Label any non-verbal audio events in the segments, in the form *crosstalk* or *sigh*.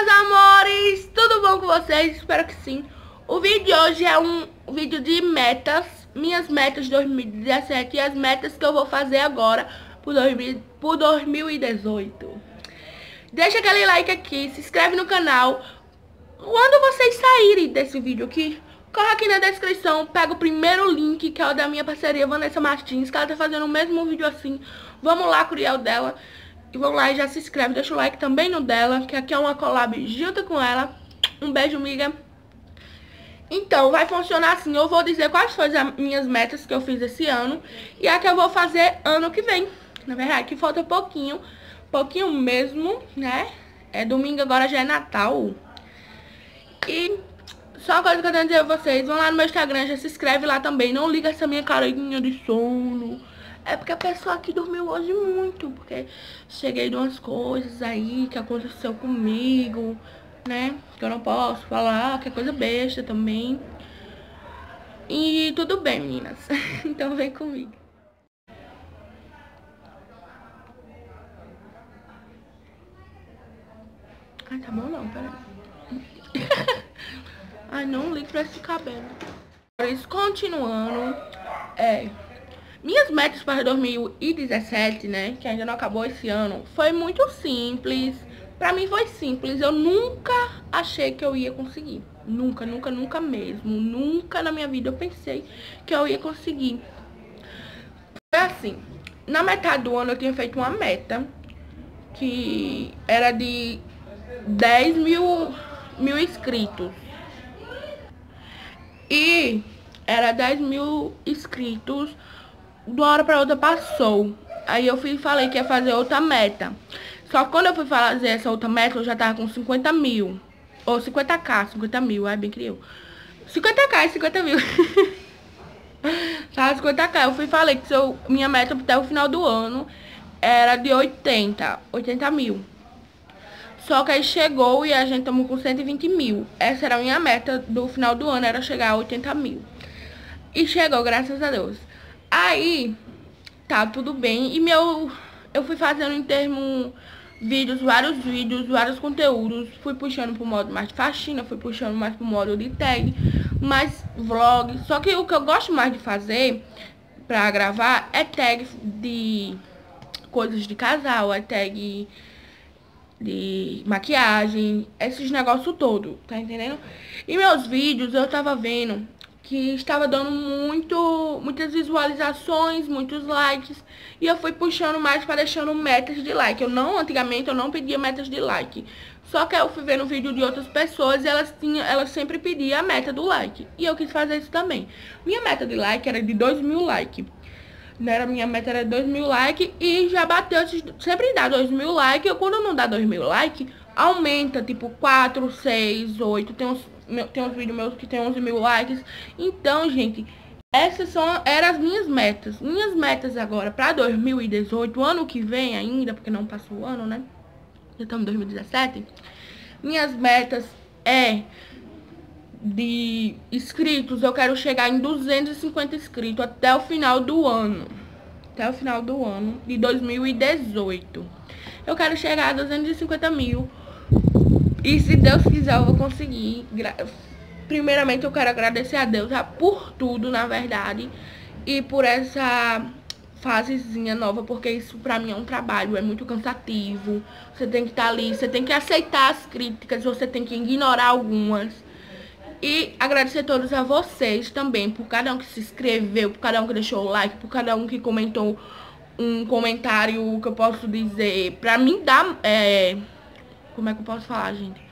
meus amores! Tudo bom com vocês? Espero que sim. O vídeo de hoje é um vídeo de metas, minhas metas de 2017 e as metas que eu vou fazer agora por, 2000, por 2018. Deixa aquele like aqui, se inscreve no canal. Quando vocês saírem desse vídeo aqui, corre aqui na descrição, pega o primeiro link, que é o da minha parceria Vanessa Martins, que ela tá fazendo o mesmo vídeo assim. Vamos lá, curiel dela. E vamos lá e já se inscreve, deixa o like também no dela, que aqui é uma collab junto com ela. Um beijo, amiga. Então, vai funcionar assim. Eu vou dizer quais foram as minhas metas que eu fiz esse ano e a que eu vou fazer ano que vem. Na verdade, que falta pouquinho, pouquinho mesmo, né? É domingo, agora já é Natal. E só uma coisa que eu tenho a dizer a vocês, vão lá no meu Instagram, já se inscreve lá também. Não liga essa minha carinha de sono. É porque a pessoa aqui dormiu hoje muito, porque cheguei de umas coisas aí que aconteceu comigo, né? Que eu não posso falar, que é coisa besta também. E tudo bem, meninas. *laughs* então vem comigo. Ai, tá bom não, peraí. *laughs* Ai, não ligo pra esse cabelo. Mas continuando, é... Minhas metas para 2017, né, que ainda não acabou esse ano, foi muito simples. Pra mim foi simples. Eu nunca achei que eu ia conseguir. Nunca, nunca, nunca mesmo. Nunca na minha vida eu pensei que eu ia conseguir. Foi assim. Na metade do ano eu tinha feito uma meta que era de 10 mil, mil inscritos. E era 10 mil inscritos de uma hora pra outra passou. Aí eu fui falei que ia fazer outra meta. Só que quando eu fui fazer essa outra meta, eu já tava com 50 mil. Ou 50k, 50 mil, é bem criou. 50k e 50 mil. *laughs* tava 50k. Eu fui falei que seu, minha meta até o final do ano era de 80, 80 mil. Só que aí chegou e a gente estamos com 120 mil. Essa era a minha meta do final do ano, era chegar a 80 mil. E chegou, graças a Deus. Aí, tá tudo bem. E meu, eu fui fazendo em termo vídeos, vários vídeos, vários conteúdos. Fui puxando pro modo mais de faxina, fui puxando mais pro modo de tag, mais vlog. Só que o que eu gosto mais de fazer pra gravar é tag de coisas de casal, é tag de maquiagem, esses negócios todo, tá entendendo? E meus vídeos eu tava vendo que estava dando muito, muitas visualizações, muitos likes, e eu fui puxando mais para deixando metas de like. Eu não, antigamente, eu não pedia metas de like. Só que eu fui vendo vídeo de outras pessoas e elas, tinham, elas sempre pediam a meta do like. E eu quis fazer isso também. Minha meta de like era de 2 mil likes. Era, minha meta era 2 mil likes e já bateu, sempre dá 2 mil likes. Quando não dá 2 mil likes, aumenta, tipo 4, 6, 8. Tem uns tem uns vídeos meus que tem 11 mil likes. Então, gente, essas são, eram as minhas metas. Minhas metas agora para 2018, ano que vem ainda, porque não passou o ano, né? Já estamos em 2017. Minhas metas é de inscritos, eu quero chegar em 250 inscritos até o final do ano. Até o final do ano de 2018. Eu quero chegar a 250 mil e se Deus quiser, eu vou conseguir. Primeiramente, eu quero agradecer a Deus por tudo, na verdade. E por essa fasezinha nova, porque isso pra mim é um trabalho, é muito cansativo. Você tem que estar tá ali, você tem que aceitar as críticas, você tem que ignorar algumas. E agradecer a todos a vocês também, por cada um que se inscreveu, por cada um que deixou o like, por cada um que comentou um comentário que eu posso dizer, pra mim dar... É, como é que eu posso falar, gente?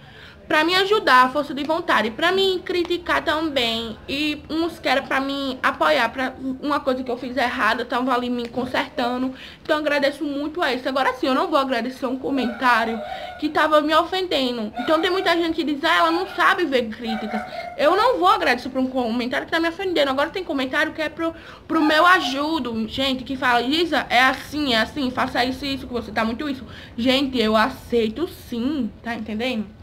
Pra me ajudar, a força de vontade, pra me criticar também. E uns querem pra me apoiar pra uma coisa que eu fiz errada, estavam ali me consertando. Então agradeço muito a isso. Agora sim, eu não vou agradecer um comentário que tava me ofendendo. Então tem muita gente que diz, ah, ela não sabe ver críticas. Eu não vou agradecer por um comentário que tá me ofendendo. Agora tem comentário que é pro, pro meu ajudo. Gente, que fala, Isa, é assim, é assim, faça isso, isso, que você tá muito isso. Gente, eu aceito sim, tá entendendo?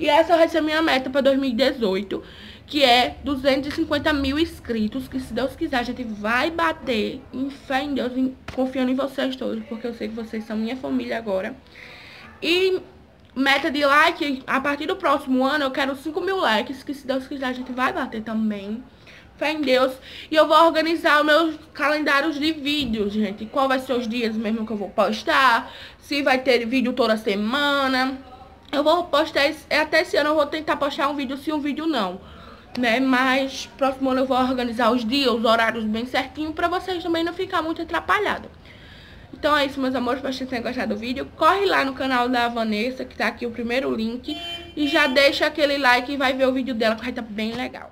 E essa vai ser minha meta para 2018, que é 250 mil inscritos, que se Deus quiser a gente vai bater, em fé em Deus, confiando em vocês todos, porque eu sei que vocês são minha família agora. E meta de like, a partir do próximo ano eu quero 5 mil likes, que se Deus quiser a gente vai bater também. Fé em Deus. E eu vou organizar os meus calendários de vídeos, gente. Qual vai ser os dias mesmo que eu vou postar. Se vai ter vídeo toda semana. Eu vou postar, até esse ano eu vou tentar postar um vídeo sim, um vídeo não. Né, mas próximo ano eu vou organizar os dias, os horários bem certinho pra vocês também não ficar muito atrapalhado. Então é isso, meus amores, espero que vocês tenham gostado do vídeo. Corre lá no canal da Vanessa, que tá aqui o primeiro link. E já deixa aquele like e vai ver o vídeo dela, que vai estar tá bem legal.